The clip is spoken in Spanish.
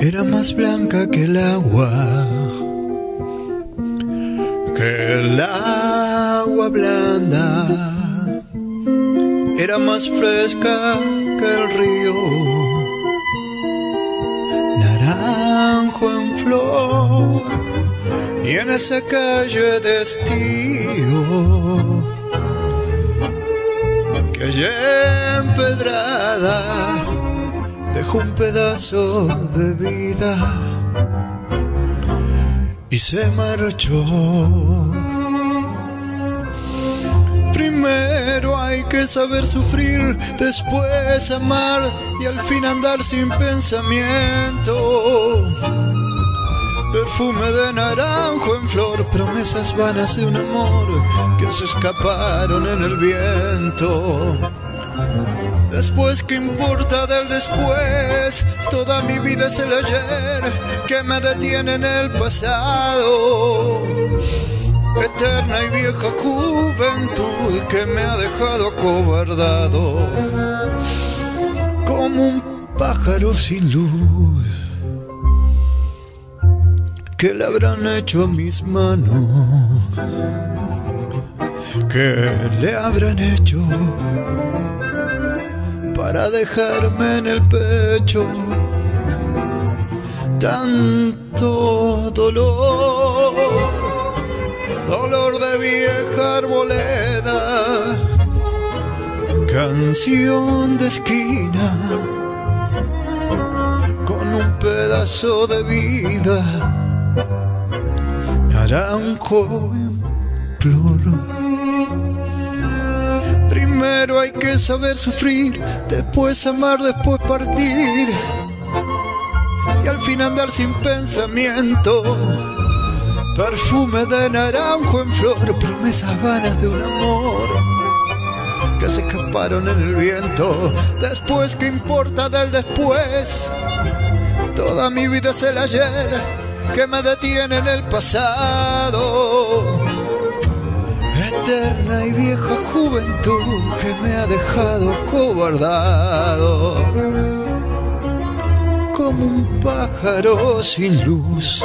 Era más blanca que el agua, que el agua blanda. Era más fresca que el río, naranjo en flor. Y en esa calle de estío, que allá empedrada dejó un pedazo de vida y se marchó. Primero hay que saber sufrir, después amar y al fin andar sin pensamiento. Perfume de naranjo en flor, promesas vanas de un amor que se escaparon en el viento. Después, ¿qué importa del después? Toda mi vida es el ayer que me detiene en el pasado. Eterna y vieja juventud que me ha dejado acobardado como un pájaro sin luz. ¿Qué le habrán hecho a mis manos? ¿Qué le habrán hecho? para dejarme en el pecho tanto dolor, dolor de vieja arboleda, canción de esquina con un pedazo de vida, naranjo en flor. Primero hay que saber sufrir, después amar, después partir. Y al fin andar sin pensamiento. Perfume de naranjo en flor, promesas vanas de un amor que se escaparon en el viento. Después, ¿qué importa del después? Toda mi vida es el ayer que me detiene en el pasado. Eterna y vieja juventud que me ha dejado cobardado. Como un pájaro sin luz